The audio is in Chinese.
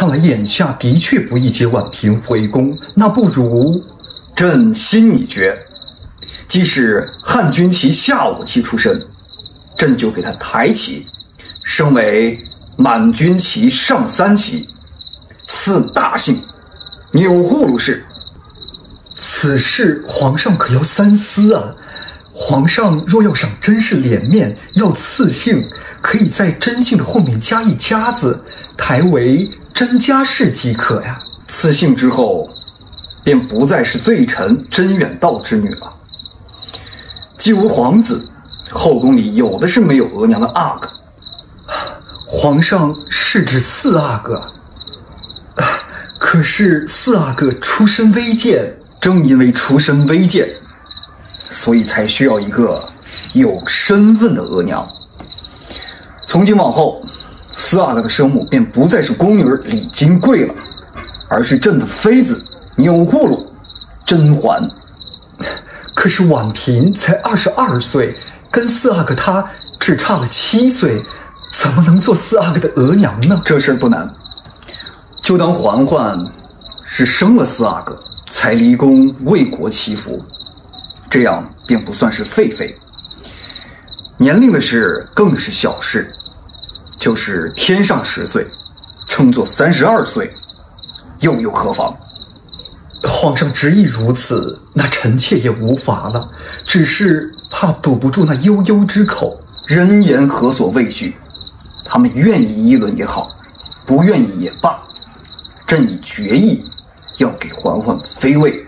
看来眼下的确不宜接婉嫔回宫，那不如朕心已决。即使汉军旗下五旗出身，朕就给他抬起，升为满军旗上三旗，赐大姓，钮祜禄氏。此事皇上可要三思啊！皇上若要赏甄氏脸面，要赐姓，可以在甄姓的后面加一家字，抬为甄家世即可呀。赐姓之后，便不再是罪臣甄远道之女了。既无皇子，后宫里有的是没有额娘的阿哥。皇上是指四阿哥，可是四阿哥出身微贱。正因为出身微贱，所以才需要一个有身份的额娘。从今往后，四阿哥的生母便不再是宫女李金贵了，而是朕的妃子钮祜禄甄嬛。可是婉嫔才二十二岁，跟四阿哥他只差了七岁，怎么能做四阿哥的额娘呢？这事不难，就当嬛嬛是生了四阿哥。才离宫为国祈福，这样便不算是废妃。年龄的事更是小事，就是天上十岁，称作三十二岁，又有何妨？皇上执意如此，那臣妾也无法了。只是怕堵不住那悠悠之口，人言何所畏惧？他们愿意议论也好，不愿意也罢，朕已决意。要给嬛嬛妃位。